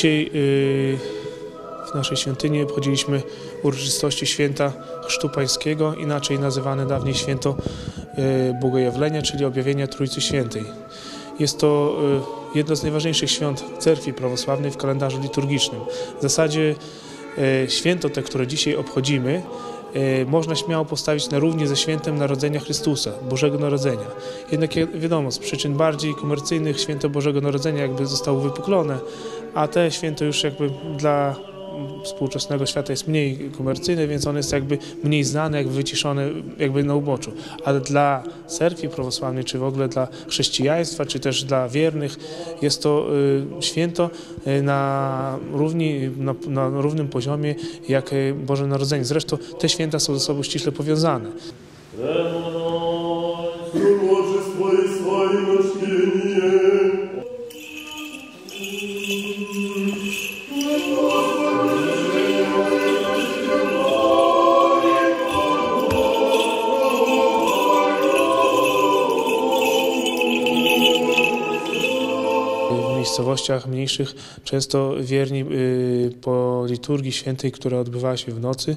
Dzisiaj y, w naszej świątyni obchodziliśmy uroczystości święta Chrztu Pańskiego, inaczej nazywane dawniej święto y, Bogojawlenia, czyli objawienia Trójcy Świętej. Jest to y, jedno z najważniejszych świąt cerkwi prawosławnej w kalendarzu liturgicznym. W zasadzie święto te, które dzisiaj obchodzimy, można śmiało postawić na równi ze świętem Narodzenia Chrystusa, Bożego Narodzenia. Jednak wiadomo, z przyczyn bardziej komercyjnych święto Bożego Narodzenia jakby zostało wypuklone, a te święto już jakby dla współczesnego świata jest mniej komercyjne, więc on jest jakby mniej znany, jakby wyciszony jakby na uboczu. Ale dla cerkwi prawosławnej, czy w ogóle dla chrześcijaństwa, czy też dla wiernych jest to y, święto y, na, równi, na, na równym poziomie jak y, Boże Narodzenie. Zresztą te święta są ze sobą ściśle powiązane. Miejscowościach mniejszych często wierni y, po liturgii świętej, która odbywała się w nocy,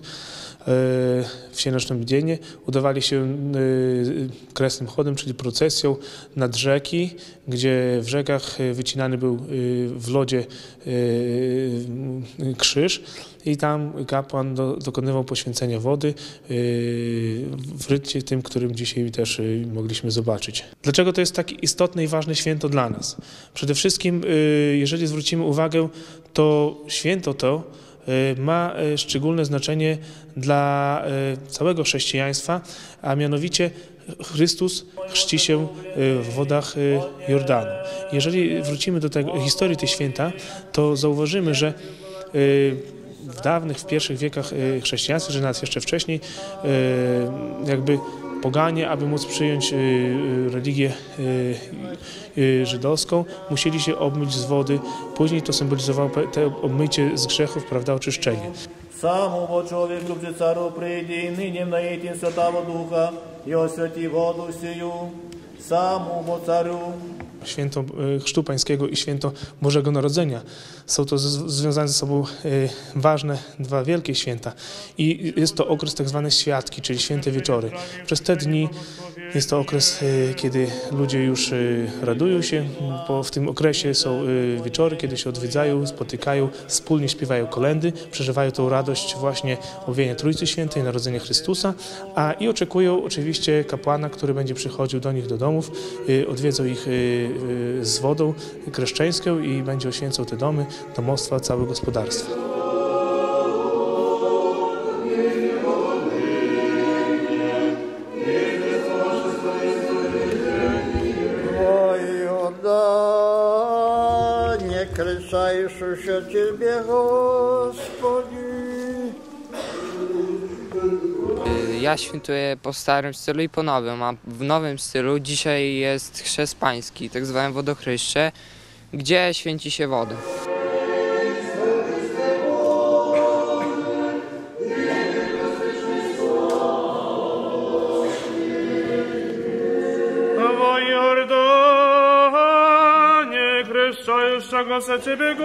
w Sienecznym Dzienie, udawali się y, kresnym chodem, czyli procesją nad rzeki, gdzie w rzekach wycinany był w lodzie krzyż i tam kapłan do, dokonywał poświęcenia wody w rycie tym, którym dzisiaj też mogliśmy zobaczyć. Dlaczego to jest tak istotne i ważne święto dla nas? Przede wszystkim Y, jeżeli zwrócimy uwagę, to święto to y, ma y, szczególne znaczenie dla całego chrześcijaństwa, a mianowicie Chrystus chrzci się w wodach Jordanu. Jeżeli wrócimy do tego, historii tej święta, to zauważymy, że w dawnych, w pierwszych wiekach chrześcijaństwa, że nawet jeszcze wcześniej, jakby poganie, aby móc przyjąć y, y, religię y, żydowską, musieli się obmyć z wody. Później to symbolizowało te obmycie z grzechów, prawda, oczyszczenie. Самому бо чоловіку при цару прийди, і нині наїтін Святого Духа, і освяті воду сію, самому царю Święto e, Chrztu Pańskiego i Święto Bożego Narodzenia. Są to związane ze sobą e, ważne dwa wielkie święta. I jest to okres tak zwane świadki, czyli święte wieczory. Przez te dni jest to okres, e, kiedy ludzie już radują się, bo w tym okresie są wieczory, kiedy się odwiedzają, spotykają, wspólnie śpiewają kolendy, przeżywają tą radość właśnie objawienia Trójcy Świętej, Narodzenia Chrystusa, a i oczekują oczywiście kapłana, który będzie przychodził do nich do domów, odwiedzą ich z wodą kreszczeńską i będzie oświęcał te domy, domostwa, całe gospodarstwo. Kręcajesz się Ciebie, Gospodzie. Ja świętuję po starym stylu i po nowym, a w nowym stylu dzisiaj jest chrzest pański, tak zwane wodochryszcze, gdzie święci się wodę. Chreszcza za Ciebie,